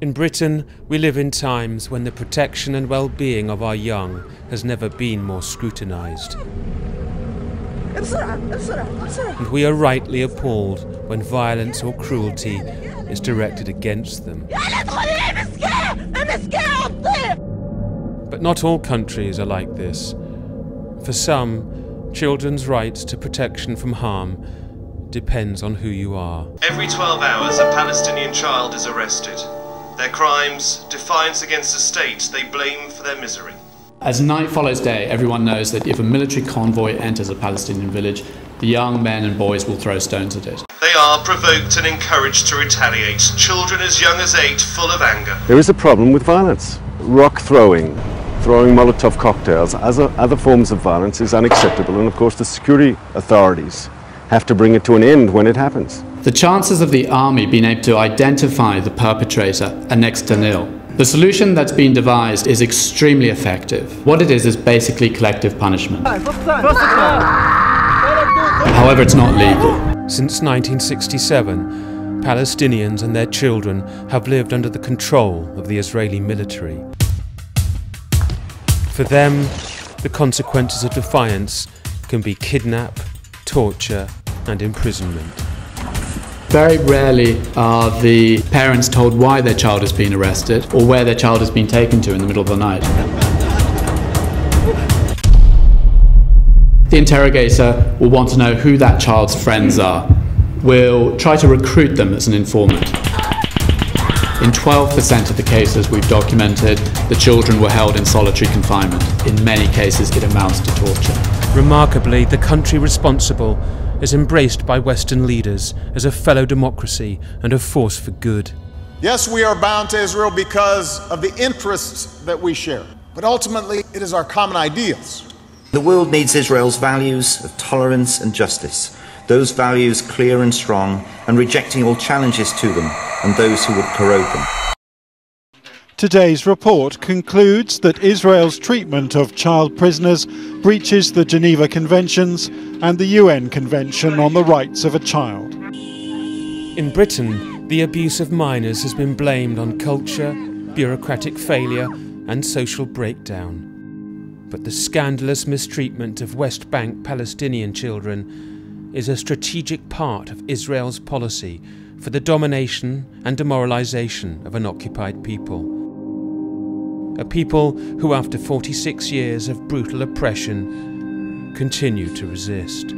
In Britain, we live in times when the protection and well-being of our young has never been more scrutinised. And we are rightly appalled when violence or cruelty is directed against them. But not all countries are like this. For some, children's rights to protection from harm depends on who you are. Every 12 hours, a Palestinian child is arrested. Their crimes, defiance against the state they blame for their misery. As night follows day, everyone knows that if a military convoy enters a Palestinian village, the young men and boys will throw stones at it. They are provoked and encouraged to retaliate. Children as young as eight, full of anger. There is a problem with violence. Rock throwing, throwing Molotov cocktails, as a, other forms of violence is unacceptable, and of course the security authorities have to bring it to an end when it happens. The chances of the army being able to identify the perpetrator are next to nil. The solution that's been devised is extremely effective. What it is is basically collective punishment. However, it's not legal. Since 1967, Palestinians and their children have lived under the control of the Israeli military. For them, the consequences of defiance can be kidnap, torture, and imprisonment. Very rarely are the parents told why their child has been arrested or where their child has been taken to in the middle of the night. The interrogator will want to know who that child's friends are, will try to recruit them as an informant. In 12% of the cases we've documented, the children were held in solitary confinement. In many cases, it amounts to torture. Remarkably, the country responsible is embraced by Western leaders as a fellow democracy and a force for good. Yes, we are bound to Israel because of the interests that we share, but ultimately it is our common ideals. The world needs Israel's values of tolerance and justice, those values clear and strong, and rejecting all challenges to them and those who would corrode them. Today's report concludes that Israel's treatment of child prisoners breaches the Geneva Conventions and the UN Convention on the Rights of a Child. In Britain, the abuse of minors has been blamed on culture, bureaucratic failure, and social breakdown. But the scandalous mistreatment of West Bank Palestinian children is a strategic part of Israel's policy for the domination and demoralization of an occupied people a people who, after 46 years of brutal oppression, continue to resist.